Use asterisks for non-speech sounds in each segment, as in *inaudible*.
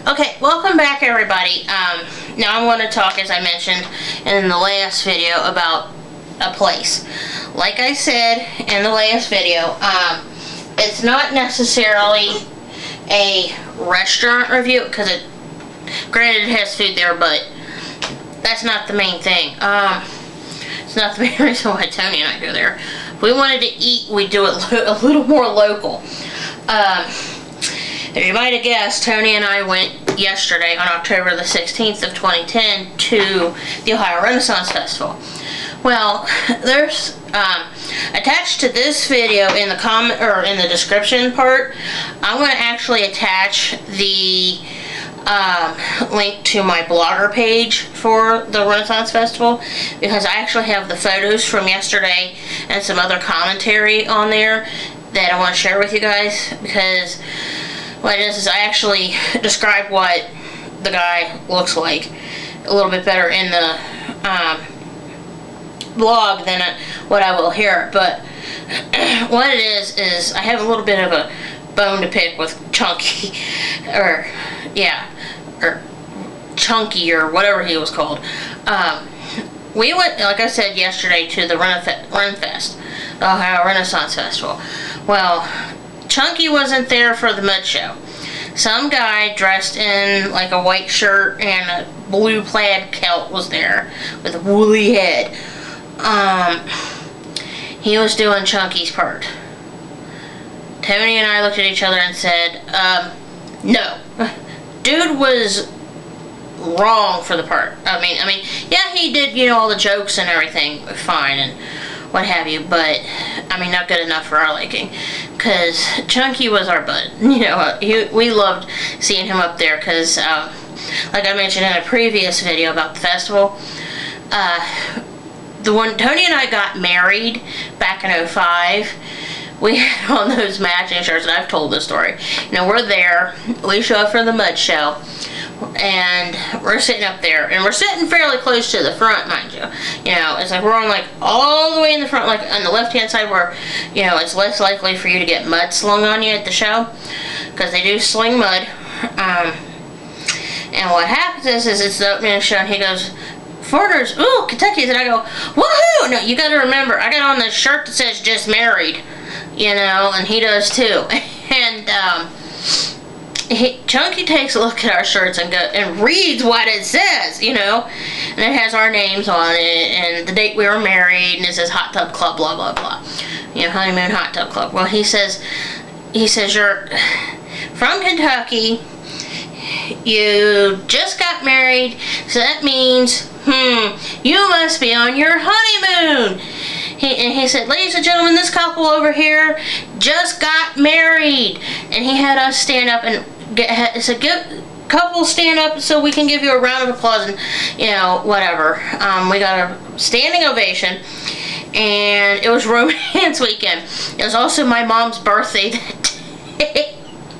Okay, welcome back everybody. Um, now I want to talk, as I mentioned in the last video, about a place. Like I said in the last video, um, it's not necessarily a restaurant review, because it, granted it has food there, but that's not the main thing. Um, it's not the *laughs* main reason why Tony and I go there. If we wanted to eat, we do it *laughs* a little more local. Um, you might have guessed, Tony and I went yesterday on October the 16th of 2010 to the Ohio Renaissance Festival. Well, *laughs* there's um, attached to this video in the comment or in the description part, I'm going to actually attach the um, link to my blogger page for the Renaissance Festival because I actually have the photos from yesterday and some other commentary on there that I want to share with you guys because what it is is I actually *laughs* describe what the guy looks like a little bit better in the um, blog than what I will here. But *clears throat* what it is is I have a little bit of a bone to pick with Chunky, *laughs* or yeah, or Chunky or whatever he was called. Um, we went, like I said yesterday, to the Renfest, Ohio Renaissance Festival. Well, Chunky wasn't there for the mud show. Some guy dressed in like a white shirt and a blue plaid kilt was there with a woolly head. Um, he was doing Chunky's part. Tony and I looked at each other and said, um, no. *laughs* Dude was wrong for the part. I mean, I mean, yeah, he did, you know, all the jokes and everything fine and what have you, but, I mean, not good enough for our liking because Chunky was our bud. *laughs* You know, he, we loved seeing him up there because, uh, like I mentioned in a previous video about the festival, uh, the one Tony and I got married back in 05 we had *laughs* on those matching shirts, and I've told this story. You know, we're there, we show up for the mud show, and we're sitting up there, and we're sitting fairly close to the front, mind you. You know, it's like we're on like all the way in the front, like on the left-hand side where, you know, it's less likely for you to get mud slung on you at the show, because they do sling mud. Um, and what happens is, is it's the opening show, and he goes, foreigners, ooh, Kentucky's, and I go, woohoo! No, you gotta remember, I got on this shirt that says just married, you know, and he does too. *laughs* And, um, he, Chunky takes a look at our shirts and go and reads what it says, you know, and it has our names on it and the date we were married and it says hot tub club, blah blah blah, you know, honeymoon hot tub club. Well, he says, he says you're from Kentucky, you just got married, so that means, hmm, you must be on your honeymoon. He, and he said, ladies and gentlemen, this couple over here just got married. And he had us stand up and get, said, get, couple stand up so we can give you a round of applause and, you know, whatever. Um, we got a standing ovation. And it was *laughs* romance weekend. It was also my mom's birthday that *laughs* day.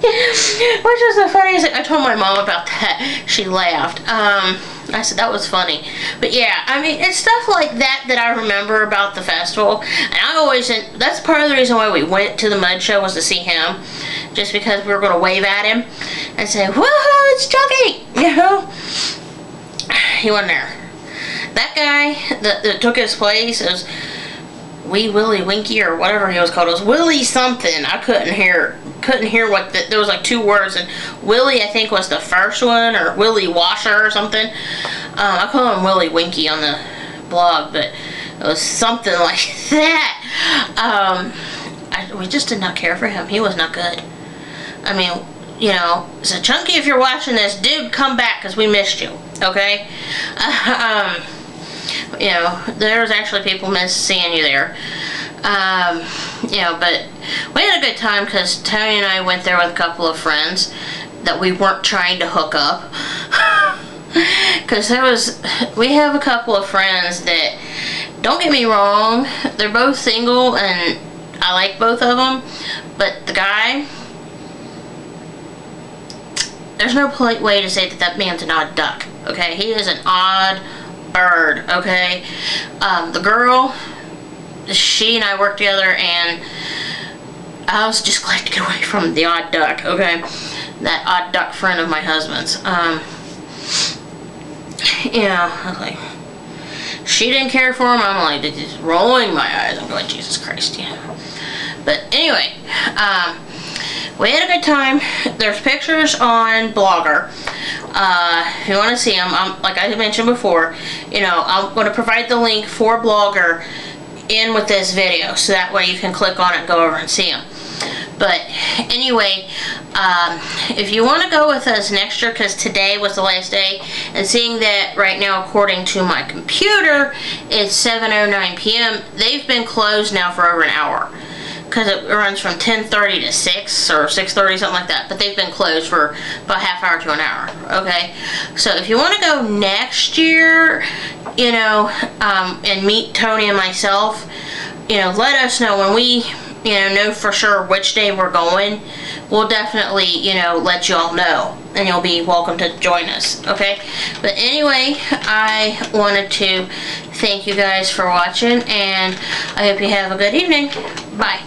*laughs* Which was the funniest thing. I told my mom about that. She laughed. Um, I said, that was funny. But yeah, I mean, it's stuff like that that I remember about the festival. And I always, that's part of the reason why we went to the Mud Show was to see him. Just because we were going to wave at him and say, woohoo, it's Chunky! *laughs* You know? He wasn't there. That guy that, that took his place is Wee Willie Winky or whatever he was called. It was Willie something. I couldn't hear couldn't hear what the, there was like two words and Willie I think was the first one or Willie Washer or something. Um, I call him Willie Winky on the blog, but it was something *laughs* like that. Um, I, we just did not care for him. He was not good. I mean, you know, so Chunky, if you're watching this, dude, come back because we missed you. Okay. *laughs* um, you know, there's actually people miss seeing you there. Um, you know, but we had a good time because Tony and I went there with a couple of friends that we weren't trying to hook up. *laughs* Because there was, we have a couple of friends that, don't get me wrong, they're both single and I like both of them, but the guy, there's no polite way to say that that man's an odd duck, okay? He is an odd bird, okay? Um, the girl, she and I worked together and I was just glad to get away from the odd duck, okay? that odd duck friend of my husband's. Um, was like, she didn't care for him. I'm like, just rolling my eyes. I'm going, Jesus Christ, yeah. But anyway, um, we had a good time. There's pictures on Blogger. Uh, if you want to see them, I'm, like I mentioned before, you know, I'm going to provide the link for Blogger in with this video, so that way you can click on it and go over and see them. But anyway, um, if you want to go with us next year, because today was the last day, and seeing that right now, according to my computer, it's 7.09 p.m., they've been closed now for over an hour. Because it runs from 10.30 to 6 or 6.30, something like that. But they've been closed for about half hour to an hour. Okay? So if you want to go next year, you know, um, and meet Tony and myself, you know, let us know when we you know, know for sure which day we're going, we'll definitely, you know, let you all know. And you'll be welcome to join us, okay? But anyway, I wanted to thank you guys for watching, and I hope you have a good evening. Bye.